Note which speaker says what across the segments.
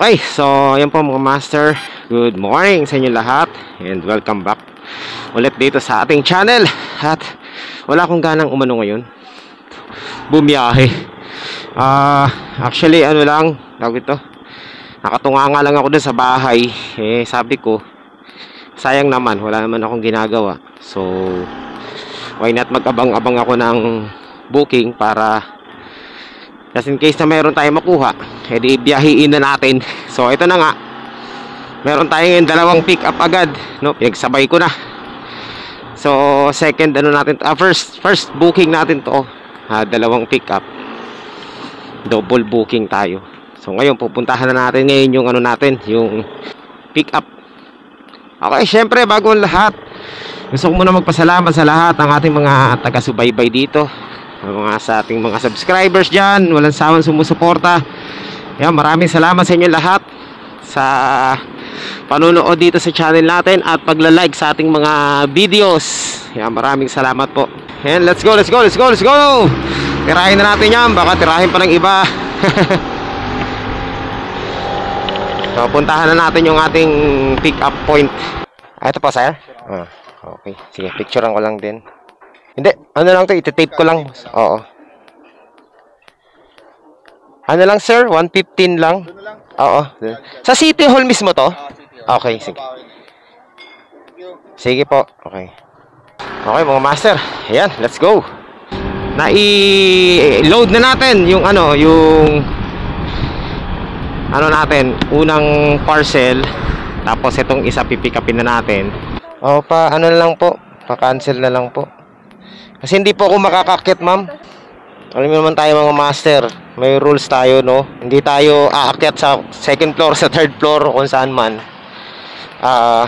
Speaker 1: Okay, so ayan po mga master. Good morning sa inyo lahat and welcome back ulit dito sa ating channel. At wala akong ganang umano ngayon. Bumiyahe. Ah, actually ano lang, tawag ito. Nakatunga nga lang ako dun sa bahay. Eh, sabi ko, sayang naman, wala naman akong ginagawa. So, why not mag-abang-abang ako ng booking para Just in case na meron tayong makuha, edi biyahiin na natin. So, ito na nga. Meron tayong dalawang pick up agad. No, pinagsabay ko na. So, second ano natin, ah, first first booking natin to. Ah, dalawang pick up. Double booking tayo. So, ngayon pupuntahan na natin ngayon yung ano natin, yung pick up. Okay, syempre bago lahat, gusto ko muna magpasalamat sa lahat ng ating mga taga-subaybay dito mga sa ating mga subscribers dyan walang sawang sumusuporta. Yan maraming salamat sa inyo lahat sa panunood dito sa channel natin at pagla-like sa ating mga videos. Yan maraming salamat po. Yan let's go let's go let's go let's go! Tirahin na natin yan baka tirahin pa ng iba. So puntahan na natin yung ating pick up point. Ah, ito pa sir? Ah, okay sige picturean ko lang din hindi, ano lang to, iti-tape ko lang. Oo. Ano lang sir? 115 lang? Oo. Sa City Hall mismo to? Okay, sige. Sige po. Okay. Okay mga master. Ayan, let's go. Nai-load na natin yung ano, yung ano natin, unang parcel. Tapos itong isa pipick upin na natin. O pa, ano lang po. Pa-cancel na lang po. Kasi hindi po ako makakakit, ma'am. Alam naman tayo mga master, may rules tayo, no? Hindi tayo aakyat sa second floor, sa third floor, kung saan man. Ah,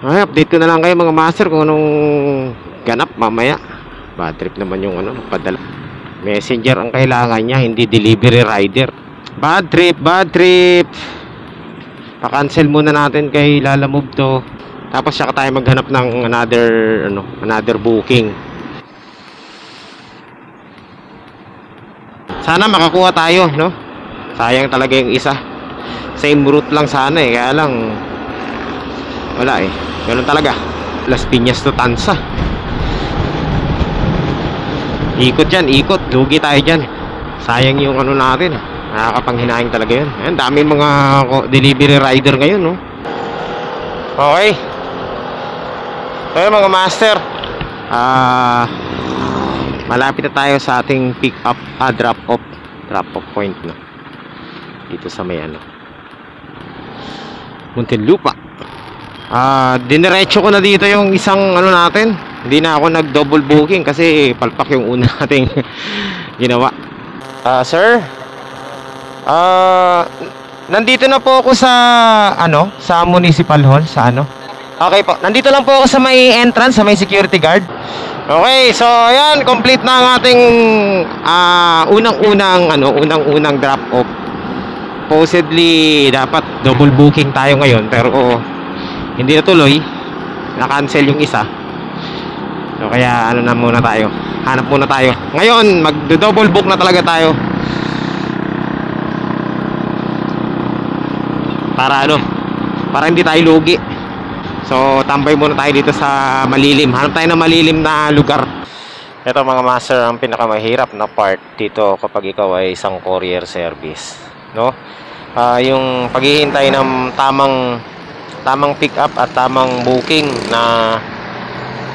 Speaker 1: uh, ay, update ko na lang kayo mga master kung anong ganap mamaya. Bad trip naman yung ano, padala. Messenger ang kailangan niya, hindi delivery rider. Bad trip, bad trip. Pa-cancel muna natin kay Lala Move to. Tapos saka tayo maghanap ng another ano, another booking. Sana makakuha tayo, no? Sayang talaga yung isa. Same route lang sana eh, kaya lang wala eh. Ganun talaga. Las Piñas to Tansa. Ikot yan, ikot. Lugi tayo dyan. Sayang yung ano natin. Nakakapanghinahing talaga yun. Ayan, dami mga delivery rider ngayon, no? Okay. So mga master. Ah... Uh, malapit na tayo sa ating pick up ah, drop off drop off point no? Dito sa may ano Muntinlupa. Ah diniretso ko na dito yung isang ano natin. Hindi na ako nag double booking kasi palpak yung una nating ginawa. Ah sir? Ah nandito na po ako sa ano sa municipal hall sa ano Okay po. Nandito lang po ako sa may entrance, sa may security guard. Okay, so ayan, complete na ang ating uh, unang-unang ano, unang-unang drop off. Supposedly dapat double booking tayo ngayon pero oh, hindi na tuloy. Na-cancel yung isa. So kaya ano na muna tayo. Hanap muna tayo. Ngayon, mag-double book na talaga tayo. Para ano? Para hindi tayo lugi. So, tambay muna tayo dito sa malilim. Hanap tayo ng malilim na lugar. Ito mga master, ang pinakamahirap na part dito kapag ikaw ay isang courier service. No? Uh, yung paghihintay ng tamang tamang pick up at tamang booking na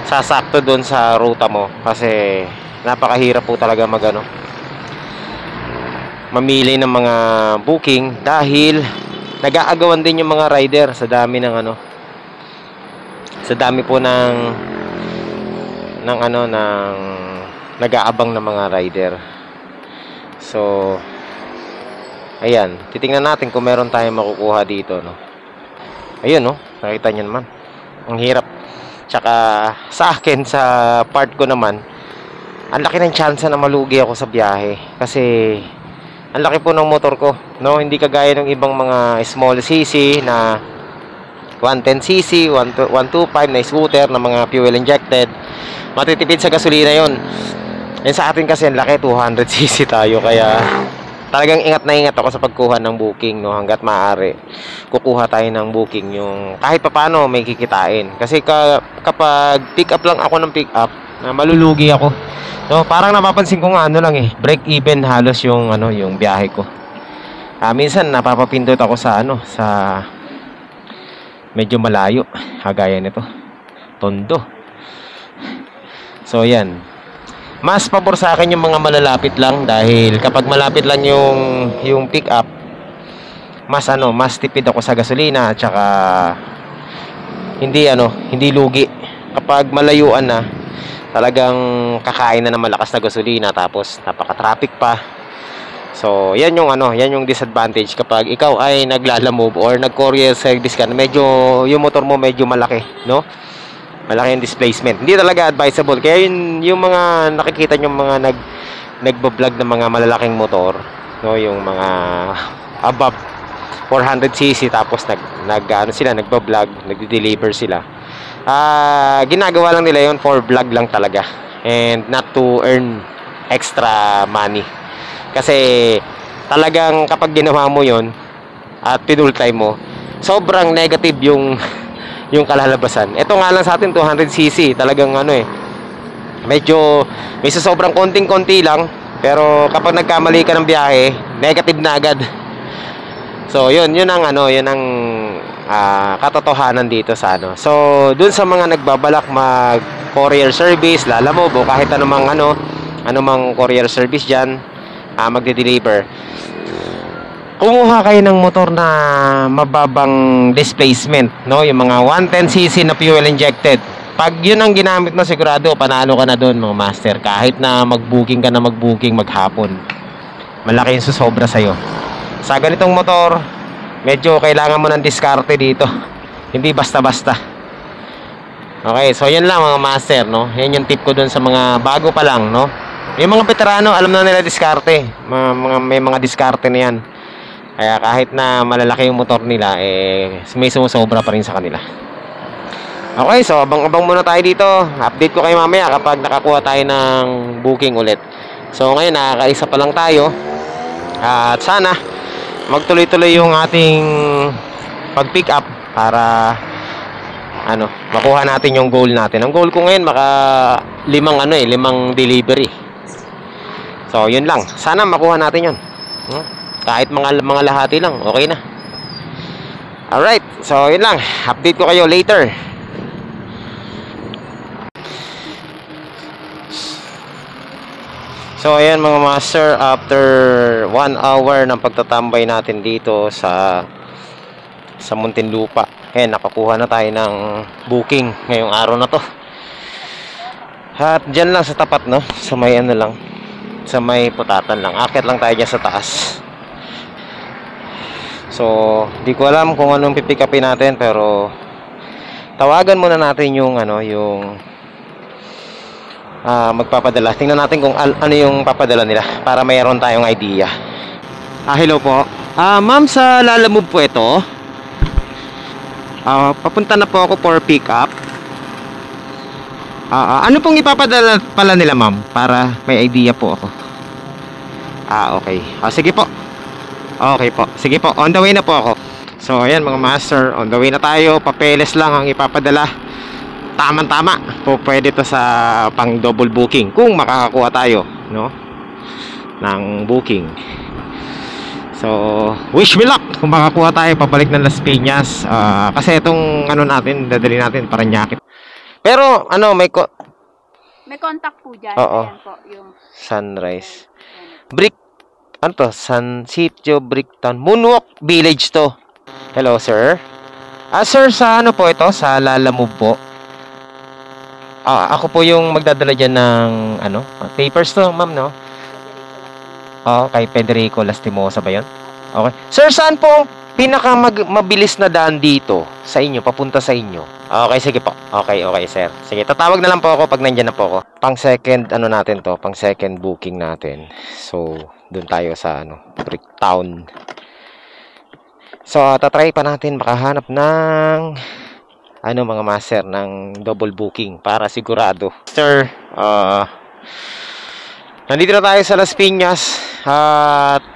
Speaker 1: sasakto doon sa ruta mo kasi napakahirap po talaga magano mamili ng mga booking dahil nag-aagawan din yung mga rider sa dami ng ano sa dami po ng ng ano ng nag-aabang ng mga rider. So ayan. Titingnan natin kung meron tayong makukuha dito no? Ayun no? Nakita niyo naman. Ang hirap. Tsaka sa akin sa part ko naman ang laki ng chance na malugi ako sa biyahe. Kasi ang laki po ng motor ko no? Hindi kagaya ng ibang mga small cc na 110cc, 125 na scooter na mga fuel injected. Matitipid sa gasolina yon. Yan sa atin kasi ang laki, 200cc tayo. Kaya talagang ingat na ingat ako sa pagkuha ng booking no hangga't maaari kukuha tayo ng booking yung kahit papaano may kikitain kasi ka, kapag pick up lang ako ng pick up na malulugi ako no parang napapansin ko nga ano lang eh break even halos yung ano yung biyahe ko Ah, minsan napapapindot ako sa ano sa medyo malayo kagaya nito. Tondo. So yan. Mas pabor sa akin yung mga malalapit lang dahil kapag malapit lang yung yung pick up mas ano mas tipid ako sa gasolina at saka hindi ano hindi lugi. Kapag malayuan na talagang kakain na ng malakas na gasolina tapos napaka-traffic pa So, yan yung ano, yan yung disadvantage kapag ikaw ay naglalamove or nag-courier service ka, medyo yung motor mo medyo malaki, no? Malaki yung displacement. Hindi talaga advisable. Kaya yun, yung mga nakikita yung mga nag nagbo-vlog ng mga malalaking motor, no, yung mga above 400cc tapos nag nag ano sila, nagbo-vlog, nagde-deliver sila. Ah, ginagawa lang nila yon for vlog lang talaga and not to earn extra money. Kasi talagang kapag ginawa mo yon at pinultime mo, sobrang negative yung yung kalalabasan. Ito nga lang sa atin 200cc, talagang ano eh. Medyo may sobrang konting-konti lang, pero kapag nagkamali ka ng biyahe, negative na agad. So, yun, yun ang ano, yun ang ah, katotohanan dito sa ano. So, dun sa mga nagbabalak mag courier service, lalamove o kahit anumang ano, anumang courier service diyan, uh, magde-deliver. Kumuha kayo ng motor na mababang displacement no? Yung mga 110cc na fuel injected. Pag yun ang ginamit mo sigurado panalo ka na doon mga master. Kahit na mag-booking ka na mag-booking maghapon malaki yung susobra sa'yo. Sa ganitong motor medyo kailangan mo ng diskarte dito. Hindi basta-basta. Okay so yan lang mga master no? Yan yung tip ko doon sa mga bago pa lang no yung mga veterano, alam na nila diskarte. Mga, mga, may mga diskarte na yan. Kaya kahit na malalaki yung motor nila, eh, may sumusobra pa rin sa kanila. Okay, so abang-abang muna tayo dito. Update ko kayo mamaya kapag nakakuha tayo ng booking ulit. So ngayon, nakakaisa pa lang tayo. At sana, magtuloy-tuloy yung ating pag-pick up para ano, makuha natin yung goal natin. Ang goal ko ngayon, maka limang ano eh, limang delivery. So, yun lang. Sana makuha natin yun. Hmm? Kahit mga, mga lahati lang, okay na. Alright. So, yun lang. Update ko kayo later. So, ayan mga master. After 1 hour ng pagtatambay natin dito sa sa Muntinlupa. Ayan, nakakuha na tayo ng booking ngayong araw na to. At dyan lang sa tapat, no? Sa may ano lang sa may putatan lang. Akit lang tayo dyan sa taas. So di ko alam kung anong pipick upin natin pero tawagan muna natin yung ano yung uh, magpapadala. Tingnan natin kung al ano yung papadala nila para mayroon tayong idea. Ah hello po. Ah ma'am sa lalamove po ito. Ah papunta na po ako for pick up Ah, uh, ano pong ipapadala pala nila ma'am para may idea po ako. Ah, okay. Ah, sige po. Okay po. Sige po. On the way na po ako. So, ayan mga master. On the way na tayo. Papeles lang ang ipapadala. Tama-tama. Po pwede to sa pang double booking. Kung makakakuha tayo, no? Ng booking. So, wish me luck kung makakuha tayo pabalik ng Las Piñas. Uh, kasi itong ano natin, dadali natin para nyakit. Pero, ano, may ko...
Speaker 2: May contact po dyan.
Speaker 1: Oo.
Speaker 2: Ayan po, yung...
Speaker 1: Sunrise. Brick, ano to? San Sitio Bricktown. Moonwalk Village to. Hello, sir. Ah, sir, sa ano po ito? Sa Lalamove po. Ah, ako po yung magdadala dyan ng, ano? Papers to, ma'am, no? Oh, kay Federico Lastimosa ba yun? Okay. Sir, saan po pinaka mabilis na daan dito sa inyo, papunta sa inyo. Okay, sige po. Okay, okay, sir. Sige, tatawag na lang po ako pag nandiyan na po ako. Pang second, ano natin to, pang second booking natin. So, dun tayo sa, ano, Bricktown. So, tatry pa natin makahanap ng, ano, mga master, ng double booking para sigurado. Sir, uh, nandito na tayo sa Las Piñas at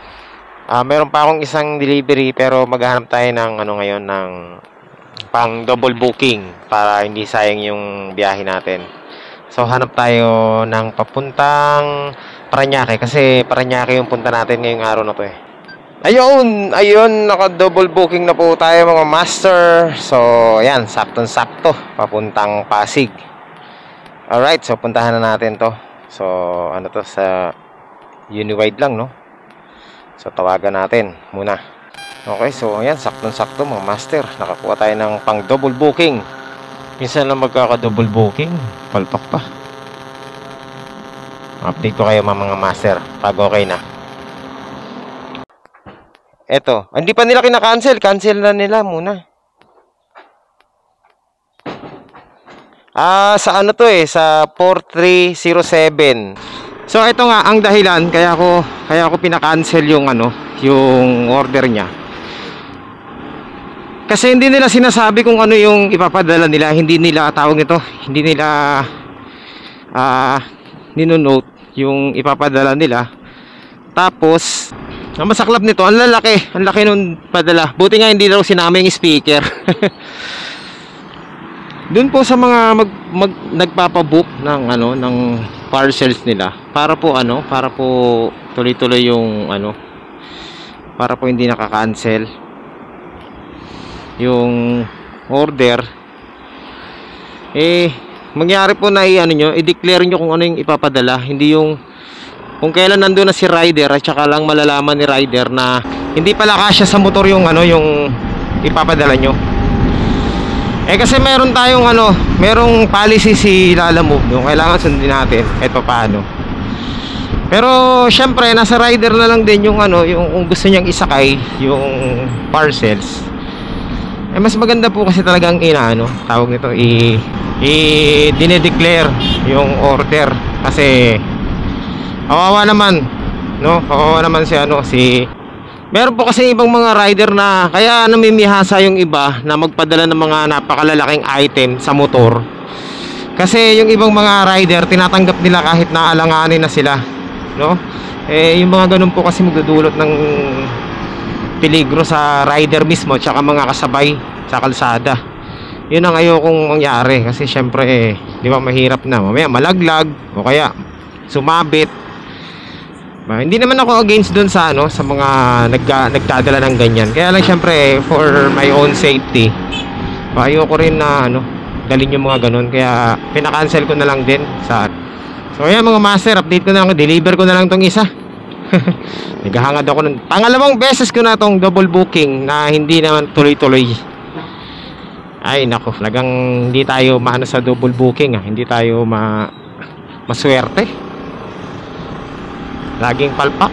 Speaker 1: Ah, meron pa akong isang delivery pero maghahanap tayo ng ano ngayon ng pang double booking para hindi sayang yung biyahe natin. So hanap tayo ng papuntang Paranaque kasi Paranaque yung punta natin ngayong araw na to eh. Ayun, ayun, naka double booking na po tayo mga master. So, ayan, saktong-sakto papuntang Pasig. Alright, so puntahan na natin to. So, ano to sa Uniwide lang, no? So, tawagan natin muna. Okay, so ayan, saktong-sakto mga master. Nakakuha tayo ng pang double booking. Minsan lang magkaka-double booking. Palpak pa. Update ko kayo mga mga master pag okay na. Eto, hindi pa nila kina-cancel. Cancel na nila muna. Ah, sa ano to eh, sa 4307. So ito nga ang dahilan kaya ako kaya ako pina-cancel yung ano, yung order niya. Kasi hindi nila sinasabi kung ano yung ipapadala nila, hindi nila tawag nito, hindi nila ah ninonote yung ipapadala nila. Tapos ang masaklap nito, ang lalaki, ang laki nung padala. Buti nga hindi daw sinama yung speaker. Doon po sa mga mag, mag nagpapabook ng ano ng parcels nila para po ano, para po tuloy-tuloy yung ano para po hindi nakaka-cancel yung order eh mangyari po na i-ano nyo, i-declare nyo kung ano yung ipapadala, hindi yung kung kailan nandoon na si rider at saka lang malalaman ni rider na hindi pala kasya sa motor yung ano yung ipapadala nyo eh kasi meron tayong ano merong policy si Lala Move no? kailangan sundin natin kahit pa paano pero syempre nasa rider na lang din yung ano yung kung gusto niyang isakay yung parcels. Eh mas maganda po kasi talagang inaano tawag nito i i dinedeclare yung order. Kasi kawawa naman no? Kawawa naman si ano si meron po kasi ibang mga rider na kaya namimihasa yung iba na magpadala ng mga napakalalaking item sa motor. Kasi yung ibang mga rider tinatanggap nila kahit naalanganin na sila no? Eh yung mga ganun po kasi magdudulot ng peligro sa rider mismo tsaka mga kasabay sa kalsada. Yun ang ayokong mangyari kasi syempre eh, di ba mahirap na. Mamaya malaglag o kaya sumabit ba, hindi naman ako against dun sa ano sa mga nagga, nagdadala ng ganyan. Kaya lang syempre for my own safety ba, ayoko rin na ano dalhin yung mga ganun. Kaya pinakancel ko na lang din sa so ayan mga master update ko na lang deliver ko na lang tong isa. Naghahangad ako ng pangalawang beses ko na tong double booking na hindi naman tuloy-tuloy. Ay nako talagang hindi tayo maano sa double booking ah. hindi tayo ma maswerte laging palpak.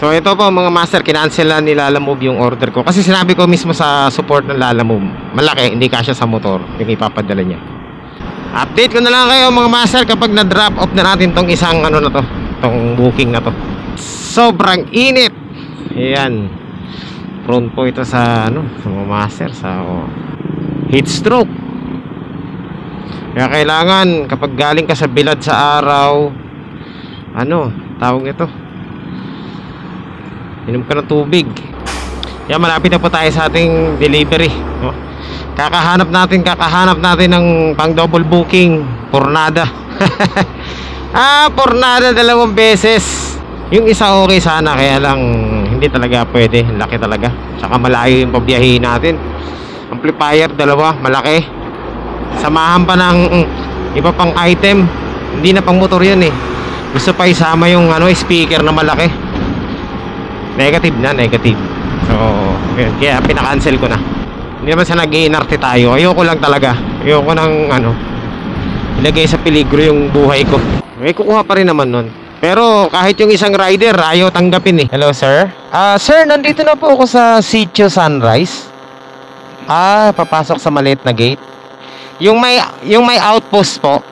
Speaker 1: So ito po mga master kinancel na ni Lalamove yung order ko. Kasi sinabi ko mismo sa support ng Lalamove malaki hindi kasya sa motor yung ipapadala niya. Update ko na lang kayo mga master kapag na drop off na natin tong isang ano na to tong booking na to. Sobrang init! Ayan. Prone po ito sa ano sa mga master sa oh, heat stroke. Kaya kailangan kapag galing ka sa bilad sa araw ano tawag ito inom ka ng tubig. Kaya malapit na po tayo sa ating delivery no? kakahanap natin kakahanap natin ng pang double booking. Pornada. Ah pornada dalawang beses. Yung isa okay sana kaya lang hindi talaga pwede. Laki talaga. Saka malayo yung pabiyahin natin. Amplifier dalawa malaki. Samahan pa ng iba pang item. Hindi na pang motor yun eh gusto pa isama yung ano speaker na malaki. Negative na negative. So yun, kaya pinakancel ko na. Hindi naman sa nag tayo. Ayoko lang talaga. Ayoko nang ano ilagay sa peligro yung buhay ko. May kukuha pa rin naman nun. Pero kahit yung isang rider ayaw tanggapin eh. Hello sir? Ah sir nandito na po ako sa Sitio Sunrise. Ah papasok sa maliit na gate. Yung may yung may outpost po.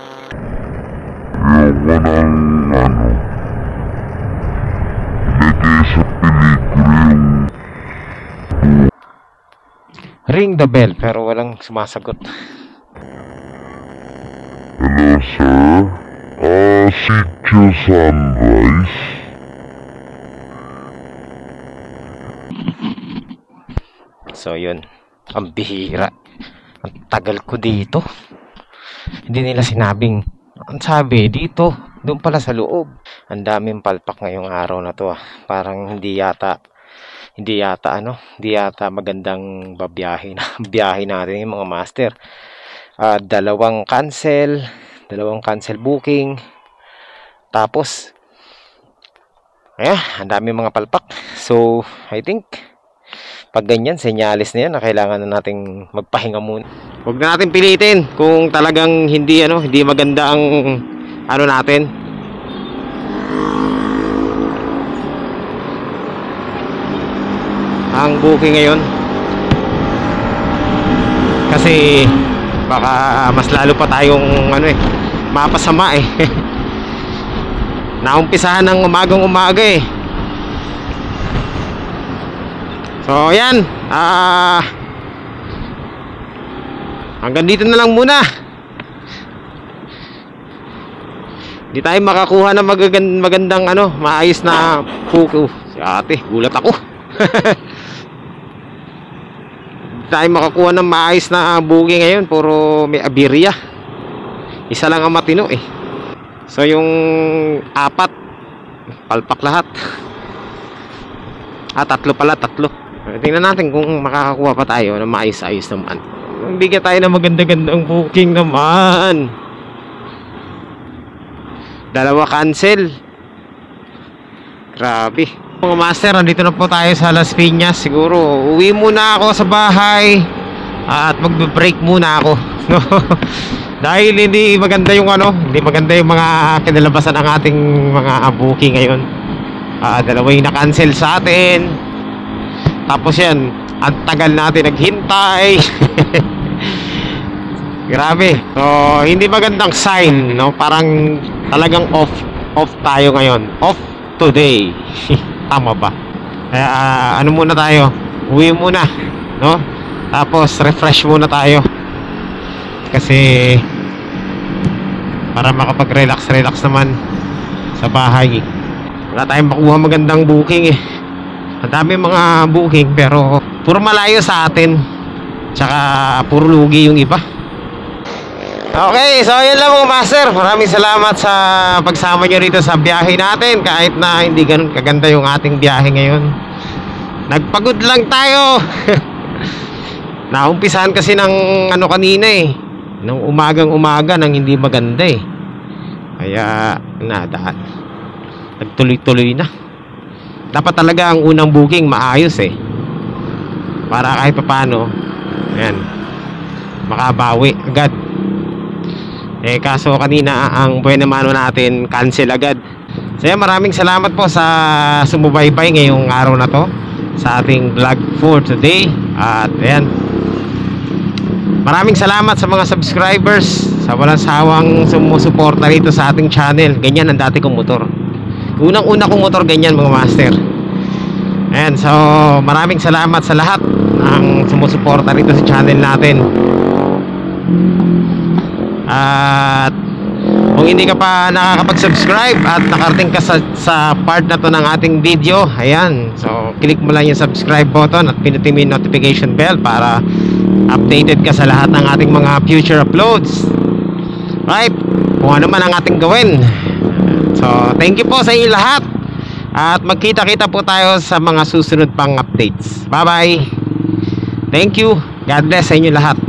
Speaker 3: Ng ano, ilagay sa pelikula yung
Speaker 1: ring the bell pero walang sumasagot
Speaker 3: Hello sir, ah, Sitio Sunrise.
Speaker 1: So, yun. Ang bihira. Ang tagal ko dito. Hindi nila sinabing, ang sabi, dito, doon pala sa loob. Ang daming palpak ngayong araw na to ah. Parang hindi yata, hindi yata ano, hindi yata magandang babiyahe na, biyahe natin yung mga master. Ah, dalawang cancel, dalawang cancel booking. Tapos, ayan, ang dami mga palpak. So, I think, pag ganyan, senyalis na yan na kailangan na nating magpahinga muna. Huwag na natin pilitin kung talagang hindi ano, hindi maganda ang ano natin. Ang booking ngayon. Kasi baka mas lalo pa tayong ano eh, mapasama eh. Naumpisahan ng umagang umaga eh. So, ayan. Ah Hanggang dito na lang muna. Hindi tayo makakuha ng magagan- magandang ano, maayos na puko. Si ate, gulat ako. Tayo makakuha ng maayos na bugi ngayon. Puro may abirya. Isa lang ang matino eh. So yung apat, palpak lahat. Ah, tatlo pala, tatlo. Tingnan natin kung makakakuha pa tayo ng maayos-ayos naman. Bigyan tayo ng maganda-gandang booking naman. Dalawa cancel. Grabe. Mga master, nandito na po tayo sa Las Piñas. Siguro, uwi muna ako sa bahay. At magbe-break muna ako. Dahil hindi maganda yung ano, hindi maganda yung mga kinalabasan ng ating mga booking ngayon. Ah, dalawa yung na-cancel sa atin. Tapos yan, ang tagal natin naghintay. Grabe. So, hindi magandang sign, no? Parang talagang off off tayo ngayon. Off today. Tama ba? Kaya ah, ano muna tayo? Uwi muna, no? Tapos refresh muna tayo. Kasi para makapag-relax relax naman sa bahay. Wala tayong makuha magandang booking eh. Ang dami mga booking pero puro malayo sa atin. Tsaka puro lugi yung iba. Okay, so yun lang mga master. Maraming salamat sa pagsama nyo rito sa biyahe natin kahit na hindi ganun kaganda yung ating biyahe ngayon. Nagpagod lang tayo. Naumpisahan kasi ng ano kanina eh. Nung umagang umaga nang hindi maganda eh. Kaya nada. Nagtuloy-tuloy na. Dapat talaga ang unang booking maayos eh. Para kahit papano, ayan, makabawi agad. Eh kaso kanina ang buwan naman natin cancel agad. So yan, maraming salamat po sa sumubaybay ngayong araw na to sa ating vlog for today. At ayan. Maraming salamat sa mga subscribers sa walang sawang sumusuporta rito sa ating channel. Ganyan ang dati kong motor. Unang-una kong motor ganyan mga master. Ayan, so maraming salamat sa lahat ng sumusuporta rito sa channel natin. At kung hindi ka pa nakakapag-subscribe at nakarating ka sa, sa part na to ng ating video, ayan. So, click mo lang yung subscribe button at pinutin mo yung notification bell para updated ka sa lahat ng ating mga future uploads. Right? Kung ano man ang ating gawin. So, thank you po sa inyo lahat. At magkita-kita po tayo sa mga susunod pang updates. Bye-bye. Thank you. God bless sa inyo lahat.